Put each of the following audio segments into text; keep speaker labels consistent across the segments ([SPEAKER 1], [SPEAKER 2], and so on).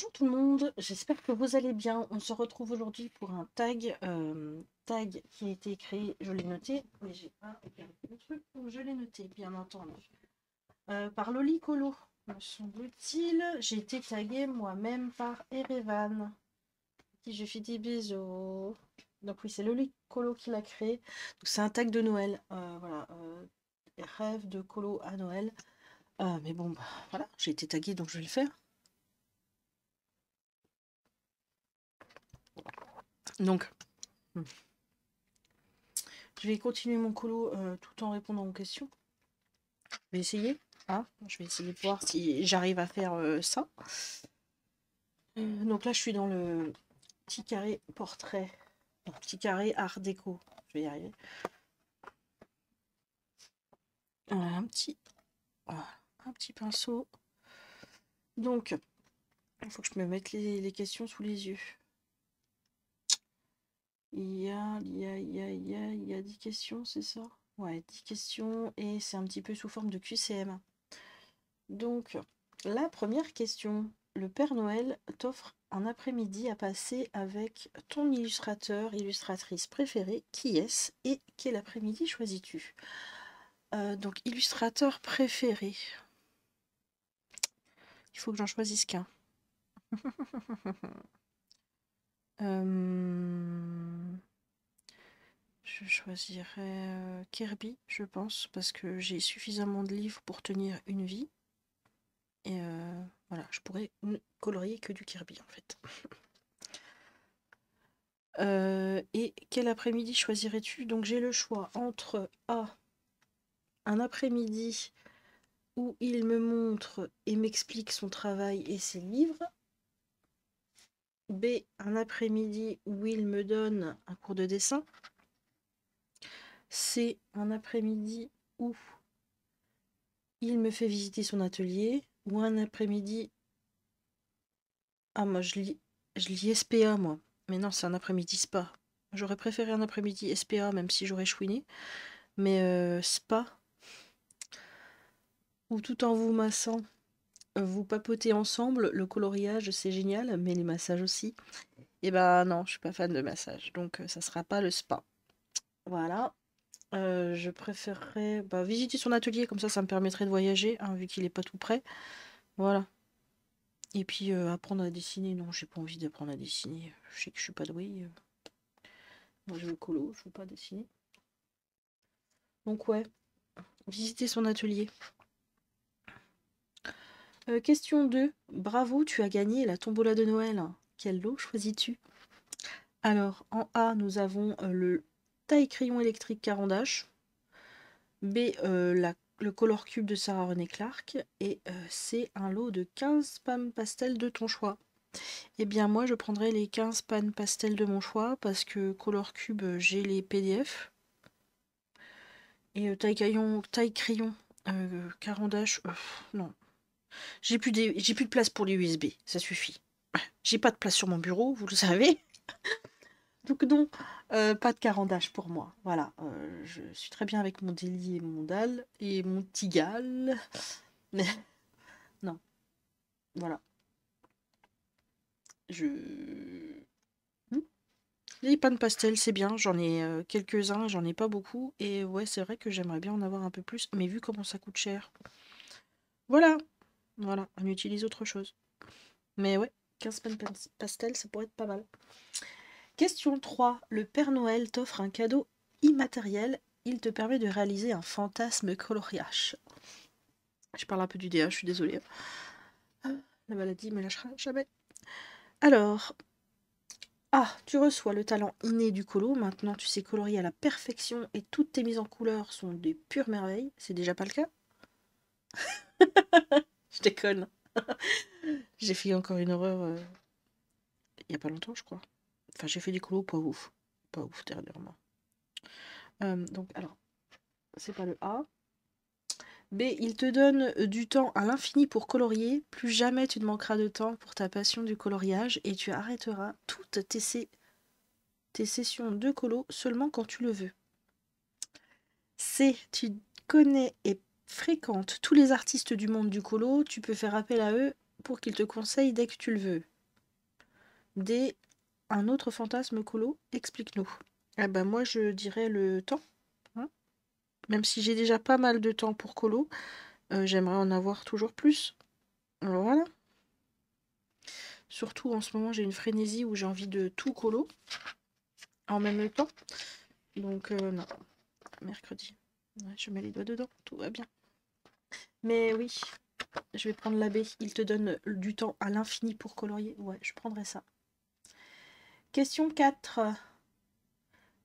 [SPEAKER 1] Bonjour tout le monde, j'espère que vous allez bien. On se retrouve aujourd'hui pour un tag, euh, tag qui a été créé, je l'ai noté, mais j'ai pas le truc, je l'ai noté, bien entendu. Euh, par Loli Colo, me semble-t-il. J'ai été tagué moi-même par Erevan, qui je fais des bisous. Donc oui, c'est Loli Colo qui l'a créé. C'est un tag de Noël, euh, voilà, rêve de Colo à Noël. mais bon, bah, voilà, j'ai été tagué donc je vais le faire. Donc, hmm. je vais continuer mon colo euh, tout en répondant aux questions. Je vais essayer. Ah, je vais essayer de voir si j'arrive à faire euh, ça. Euh, donc là, je suis dans le petit carré portrait. petit carré art déco. Je vais y arriver. un petit, un petit pinceau. Donc, il faut que je me mette les questions sous les yeux. Il y a, il y a, il y a, il y a, il y a 10 questions, c'est ça? Ouais, 10 questions et c'est un petit peu sous forme de QCM. Donc, la première question. Le Père Noël t'offre un après-midi à passer avec ton illustrateur, illustratrice préférée. Qui est-ce et quel après-midi choisis-tu? Euh, Donc, illustrateur préféré. Il faut que j'en choisisse qu'un. Euh, je choisirais euh, Kirby, je pense, parce que j'ai suffisamment de livres pour tenir une vie. Et euh, voilà, je pourrais colorier que du Kirby en fait. et quel après-midi choisirais-tu? Donc j'ai le choix entre A, un après-midi où il me montre et m'explique son travail et ses livres, B, un après-midi où il me donne un cours de dessin. C, un après-midi où il me fait visiter son atelier. Ou un après-midi... Ah, moi, je lis, je lis SPA, moi. Mais non, c'est un après-midi spa. J'aurais préféré un après-midi SPA, même si j'aurais chouiné. Mais euh, spa, ou tout en vous massant, vous papotez ensemble, le coloriage c'est génial, mais les massages aussi. Et eh ben non, je suis pas fan de massage, donc euh, ça sera pas le spa. Voilà. Euh, je préférerais bah, visiter son atelier, comme ça ça me permettrait de voyager, hein, vu qu'il est pas tout près. Voilà. Et puis euh, apprendre à dessiner, non, j'ai pas envie d'apprendre à dessiner. Je sais que je suis pas douée. Moi je veux colo, je veux pas dessiner. Donc ouais, visiter son atelier. Euh, question 2. Bravo, tu as gagné la tombola de Noël. Quel lot choisis-tu? Alors, en A, nous avons euh, le taille crayon électrique Carandache. B, euh, le color cube de Sarah René Clark. Et C, un lot de 15 pannes pastels de ton choix. Eh bien, moi, je prendrai les 15 pannes pastels de mon choix parce que color cube, j'ai les PDF. Et taille crayon, taille crayon Carandache, non, j'ai plus, plus de place pour les USB, ça suffit. J'ai pas de place sur mon bureau, vous le savez. Donc non, euh, pas de carandage pour moi. Voilà, euh, je suis très bien avec mon délit et mon dalle et mon tigal. Mais non, voilà. Je... Hmm? Les de pastel, c'est bien, j'en ai euh, quelques-uns, j'en ai pas beaucoup. Et ouais, c'est vrai que j'aimerais bien en avoir un peu plus, mais vu comment ça coûte cher. Voilà, voilà, on utilise autre chose. Mais ouais, 15 peines pastel, ça pourrait être pas mal. Question 3. Le Père Noël t'offre un cadeau immatériel. Il te permet de réaliser un fantasme coloriage. Je parle un peu du DA, je suis désolée. Ah, la maladie me lâchera jamais. Alors, ah, tu reçois le talent inné du colo. Maintenant, tu sais colorier à la perfection et toutes tes mises en couleur sont des pures merveilles. C'est déjà pas le cas? Je déconne. j'ai fait encore une horreur euh, il y a pas longtemps, je crois. Enfin, j'ai fait des colos pas ouf. Pas ouf dernièrement. Euh, donc, alors, c'est pas le A. B. Il te donne du temps à l'infini pour colorier. Plus jamais tu ne manqueras de temps pour ta passion du coloriage et tu arrêteras toutes tes, tes sessions de colo seulement quand tu le veux. C. Tu connais et fréquente tous les artistes du monde du colo, tu peux faire appel à eux pour qu'ils te conseillent dès que tu le veux. des un autre fantasme colo Explique-nous. Ah bah moi je dirais le temps. Hein. Même si j'ai déjà pas mal de temps pour colo, euh, j'aimerais en avoir toujours plus. Alors voilà. Surtout en ce moment j'ai une frénésie où j'ai envie de tout colo en même temps. Donc euh, non. Mercredi. je mets les doigts dedans, tout va bien. Mais oui, je vais prendre l'abbé. Il te donne du temps à l'infini pour colorier. Ouais, je prendrai ça. Question 4.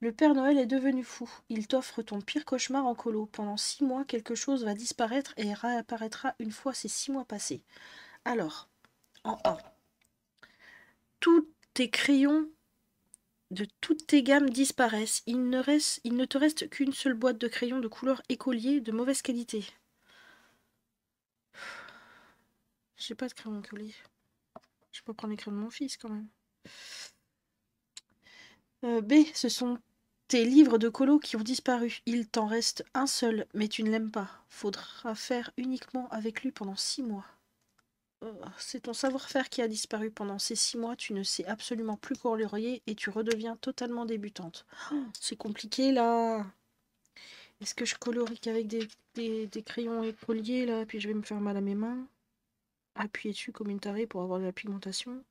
[SPEAKER 1] Le Père Noël est devenu fou. Il t'offre ton pire cauchemar en colo. Pendant six mois, quelque chose va disparaître et réapparaîtra une fois ces six mois passés. Alors, en A. Tous tes crayons de toutes tes gammes disparaissent. Il ne, il ne te reste qu'une seule boîte de crayons de couleur écolier de mauvaise qualité. J'ai pas de crayon écolier. Je peux prendre les crayons de mon fils quand même. Euh, B. Ce sont tes livres de colo qui ont disparu. Il t'en reste un seul, mais tu ne l'aimes pas. Faudra faire uniquement avec lui pendant six mois. Oh, c'est ton savoir-faire qui a disparu pendant ces six mois. Tu ne sais absolument plus colorier et tu redeviens totalement débutante. Oh, c'est compliqué là. Est-ce que je colorie qu'avec des, des, crayons écoliers là, puis je vais me faire mal à mes mains? Appuyer dessus comme une tarée pour avoir de la pigmentation?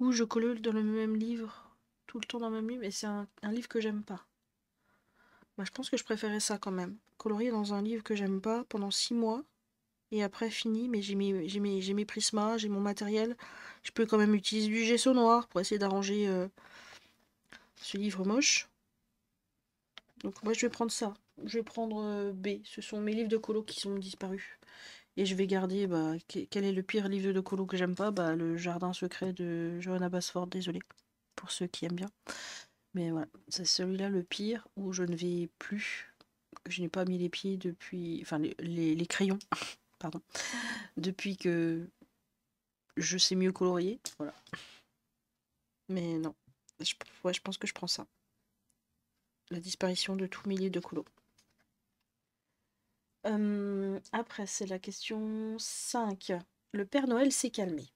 [SPEAKER 1] Ou je colore dans le même livre tout le temps dans ma même mais c'est un, livre que j'aime pas. Moi, je pense que je préférais ça quand même. Colorier dans un livre que j'aime pas pendant six mois, et après fini, mais j'ai mes, j'ai mes, mes prismas, j'ai mon matériel. Je peux quand même utiliser du gesso noir pour essayer d'arranger euh, ce livre moche. Donc moi je vais prendre ça. Je vais prendre euh, B. Ce sont mes livres de colo qui sont disparus. Et je vais garder, bah, quel est le pire livre de colo que j'aime pas? Bah, le Jardin secret de Johanna Basford, désolé pour ceux qui aiment bien. Mais voilà, c'est celui-là le pire où je ne vais plus. Je n'ai pas mis les pieds depuis. Enfin, les, crayons, pardon. Depuis que je sais mieux colorier. Voilà. Mais non. Je, je pense que je prends ça. La disparition de tout millier de colo. Après, c'est la question 5. Le Père Noël s'est calmé.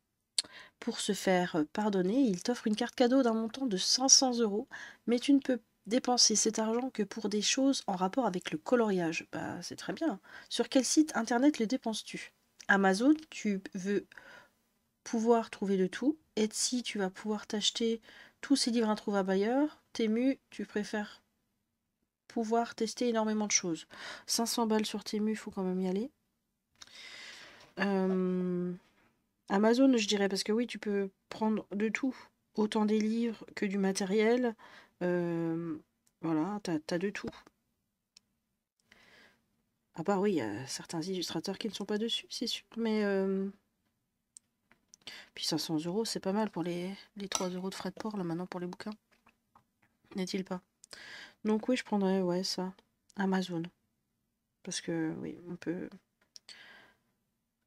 [SPEAKER 1] Pour se faire pardonner, il t'offre une carte cadeau d'un montant de 500 euros, mais tu ne peux dépenser cet argent que pour des choses en rapport avec le coloriage. Bah, c'est très bien. Sur quel site internet le dépenses-tu? Amazon, tu veux pouvoir trouver de tout. Etsy, tu vas pouvoir t'acheter tous ces livres introuvables ailleurs. Temu, tu préfères pouvoir tester énormément de choses. 500 balles sur Temu, il faut quand même y aller. Euh... Amazon, je dirais, parce que oui, tu peux prendre de tout. Autant des livres que du matériel. Euh, voilà, t'as as de tout. À part, oui, il y a certains illustrateurs qui ne sont pas dessus, c'est sûr. Mais. Euh, puis 500 euros, c'est pas mal pour les, les 3 euros de frais de port, là, maintenant, pour les bouquins. N'est-il pas? Donc, oui, je prendrais, ça. Amazon. Parce que, oui, on peut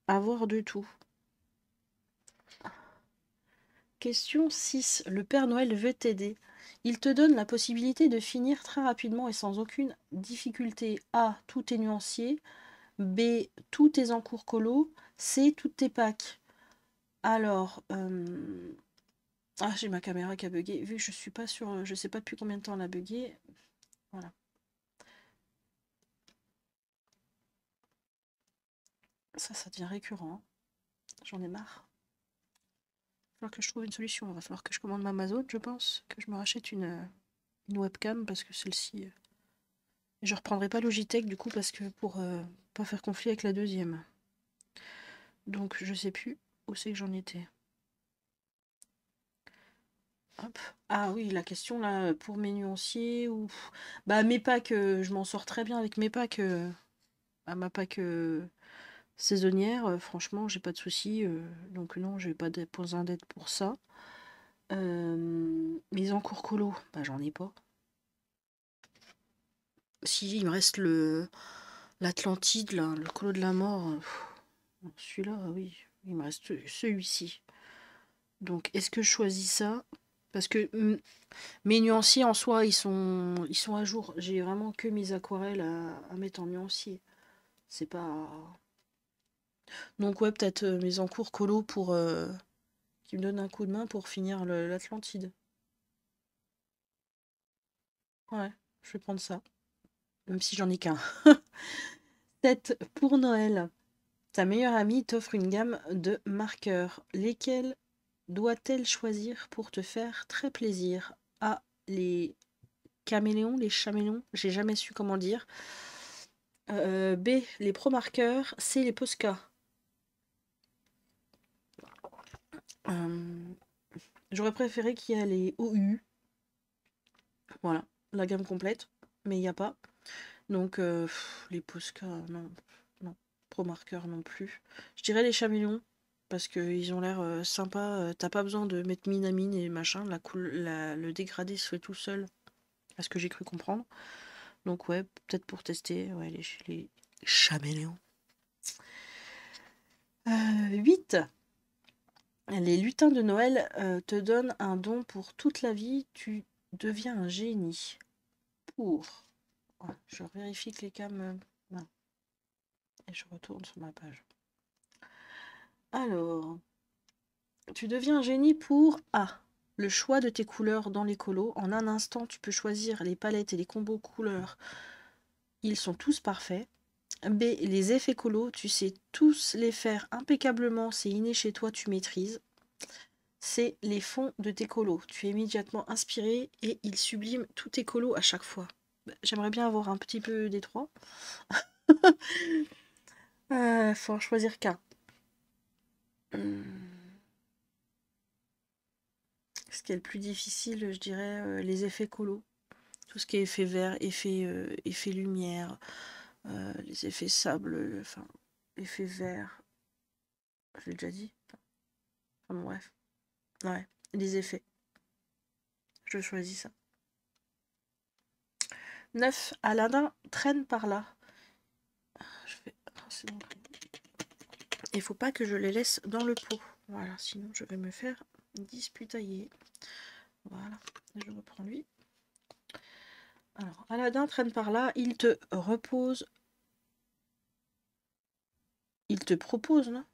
[SPEAKER 1] avoir de tout. Question 6. Le Père Noël veut t'aider. Il te donne la possibilité de finir très rapidement et sans aucune difficulté A. Tous tes nuanciers. B. Tous tes encours colos. C. Toutes tes packs. Alors. Euh, ah, j'ai ma caméra qui a bugué. Vu que je suis pas sur. Je sais pas depuis combien de temps elle a bugué. Voilà. Ça, ça devient récurrent. J'en ai marre falloir que je trouve une solution. Il va falloir que je commande ma Amazon, je pense. Que je me rachète une, une webcam parce que celle-ci. Euh, je reprendrai pas Logitech du coup parce que pour euh, pas faire conflit avec la deuxième. Donc je sais plus où c'est que j'en étais. Ah oui, la question là pour mes nuanciers bah mes packs, euh, je m'en sors très bien avec mes packs. à ma pack Saisonnière, euh, franchement, j'ai pas de soucis. Euh, donc non, j'ai pas besoin d'aide pour ça. Euh, mes encours colo, bah j'en ai pas. Si, il me reste le l'Atlantide, le colo de la mort. Celui-là, oui, il me reste celui-ci. Donc, est-ce que je choisis ça? Parce que mm, mes nuanciers en soi, ils sont, ils sont à jour. J'ai vraiment que mes aquarelles à, mettre en nuancier. C'est pas. Donc ouais, peut-être mes encours colo pour qui me donne un coup de main pour finir l'Atlantide. Ouais, je vais prendre ça. Même si j'en ai qu'un. 7 pour Noël. Ta meilleure amie t'offre une gamme de marqueurs. Lesquels doit-elle choisir pour te faire très plaisir? A. Les caméléons, les chaméléons, j'ai jamais su comment dire. Euh, B. Les pro-marqueurs. C. Les Posca. Euh, j'aurais préféré qu'il y ait les OU. Voilà, la gamme complète. Mais il n'y a pas. Donc, euh, les Posca, non. Non. Pro-marqueurs non plus. Je dirais les chaméléons parce qu'ils ont l'air euh, sympas. Euh, t'as pas besoin de mettre minamine et machin. La, la le dégradé se fait tout seul, à ce que j'ai cru comprendre. Donc ouais, peut-être pour tester ouais, les, les chaméléons. 8. Euh, les lutins de Noël te donnent un don pour toute la vie. Tu deviens un génie. Pour. je vérifie que les cams... Et je retourne sur ma page. Alors, tu deviens un génie pour A. Le choix de tes couleurs dans les colos. En un instant, tu peux choisir les palettes et les combos couleurs. Ils sont tous parfaits. B. Les effets colos, tu sais tous les faire impeccablement. C'est inné chez toi, tu maîtrises. C. Les fonds de tes colos. Tu es immédiatement inspiré et ils subliment tous tes colos à chaque fois. J'aimerais bien avoir un petit peu des trois. euh, faut en choisir qu'un. Ce qui est le plus difficile, je dirais, euh, les effets colos. Tout ce qui est effet vert, effet, euh, effet lumière, euh, les effets sable, enfin, effet vert. Je l'ai déjà dit. Enfin, bref. Ouais, les effets. Je choisis ça. 9. Aladdin traîne par là. Je fais. Il faut pas que je les laisse dans le pot. Voilà, sinon je vais me faire disputailler. Voilà, je reprends lui. Alors, Aladdin traîne par là, il te repose. Il te propose, non?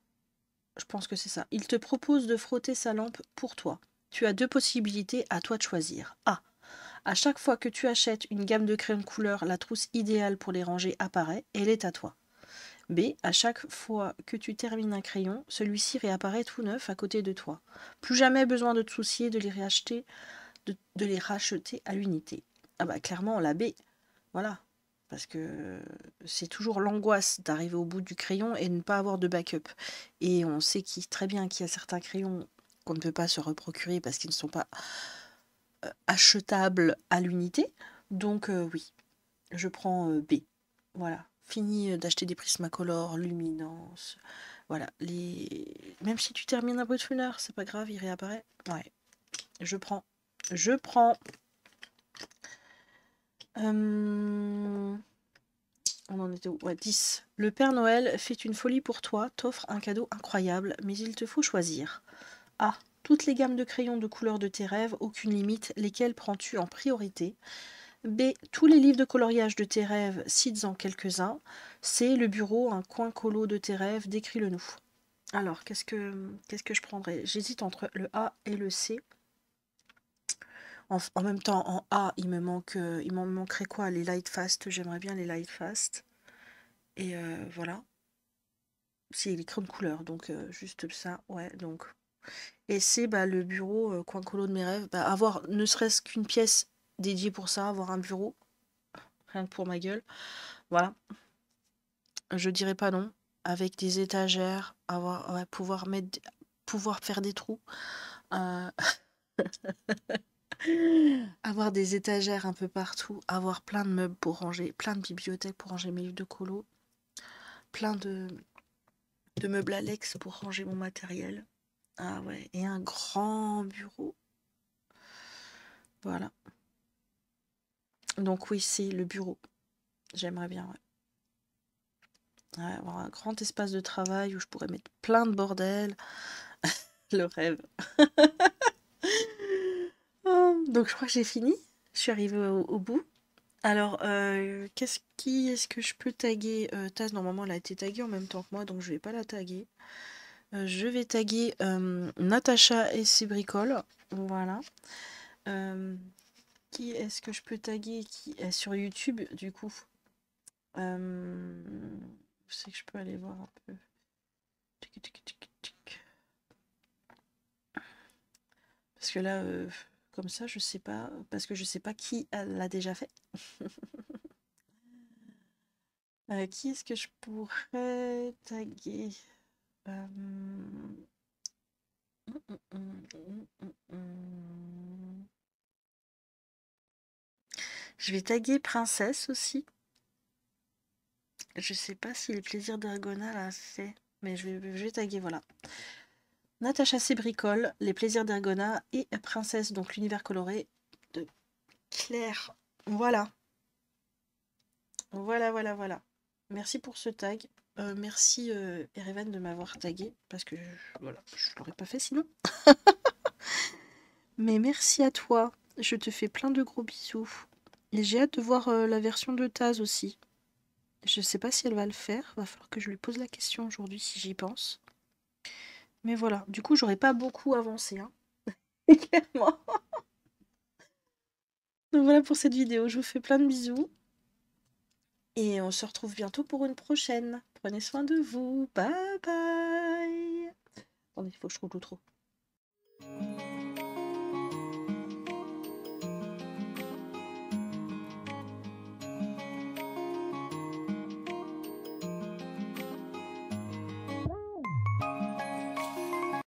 [SPEAKER 1] Je pense que c'est ça. Il te propose de frotter sa lampe pour toi. Tu as deux possibilités, à toi de choisir. A. À chaque fois que tu achètes une gamme de de couleur, la trousse idéale pour les ranger apparaît, elle est à toi. B. À chaque fois que tu termines un crayon, celui-ci réapparaît tout neuf à côté de toi. Plus jamais besoin de te soucier de les réacheter, de, les racheter à l'unité. Ah bah clairement la B. Voilà. Parce que c'est toujours l'angoisse d'arriver au bout du crayon et de ne pas avoir de backup. Et on sait très bien qu'il y a certains crayons qu'on ne peut pas se reprocurer parce qu'ils ne sont pas euh, achetables à l'unité. Donc euh, oui, je prends euh, B. Voilà fini d'acheter des Prismacolor, Luminance. Voilà. Les... Même si tu termines un funeur, c'est pas grave, il réapparaît. Ouais. Je prends. Je prends. On en était où? Ouais, 10. Le Père Noël fait une folie pour toi, t'offre un cadeau incroyable, mais il te faut choisir. A. Toutes les gammes de crayons de couleur de tes rêves, aucune limite, lesquels prends-tu en priorité? B. Tous les livres de coloriage de tes rêves, cites-en quelques-uns. C. Le bureau, un coin colo de tes rêves, décris-le nous. Alors, qu'est-ce que, qu'est-ce que je prendrais? J'hésite entre le A et le C. En, même temps, en A, il me euh, m'en manquerait quoi? Les light fast, j'aimerais bien les light fast. Et euh, voilà. C'est les crayons de couleur, donc euh, juste ça, ouais, donc. Et C, bah, le bureau, coin colo de mes rêves, bah, avoir ne serait-ce qu'une pièce dédié pour ça, avoir un bureau. Rien que pour ma gueule. Voilà. Je dirais pas non. Avec des étagères, avoir, pouvoir mettre, pouvoir faire des trous. Euh, avoir des étagères un peu partout, avoir plein de meubles pour ranger, plein de bibliothèques pour ranger mes livres de colo, plein de, de meubles Alex pour ranger mon matériel. Ah ouais, et un grand bureau. Voilà. Donc oui, c'est le bureau. J'aimerais bien, avoir un grand espace de travail où je pourrais mettre plein de bordel. le rêve. Oh, donc je crois que j'ai fini. Je suis arrivée au, bout. Alors, euh, qu'est-ce qui est-ce que je peux taguer? Euh, Taz, normalement, elle a été taguée en même temps que moi, donc je vais pas la taguer. Euh, je vais taguer Natacha et ses bricoles. Voilà. Euh, qui est-ce que je peux taguer qui est sur YouTube du coup? Je sais que je peux aller voir un peu? Parce que là, comme ça, je sais pas. Parce que je sais pas qui l'a déjà fait. qui est-ce que je pourrais taguer? Je vais taguer princesse aussi. Je sais pas si les plaisirs d'Ergona l'a fait, mais je vais, je vais taguer, voilà. Natacha Sébricole, Les plaisirs d'Ergona et Princesse, donc l'univers coloré de Claire. Voilà. Voilà, voilà, voilà. Merci pour ce tag. Euh, merci euh, de m'avoir tagué parce que voilà, je l'aurais pas fait sinon. Mais merci à toi. Je te fais plein de gros bisous. Et j'ai hâte de voir euh, la version de Taz aussi. Je sais pas si elle va le faire. Va falloir que je lui pose la question aujourd'hui si j'y pense. Mais voilà, du coup j'aurais pas beaucoup avancé. Hein. Clairement. Donc voilà pour cette vidéo. Je vous fais plein de bisous. Et on se retrouve bientôt pour une prochaine. Prenez soin de vous. Bye bye. Attendez, il faut que je trop.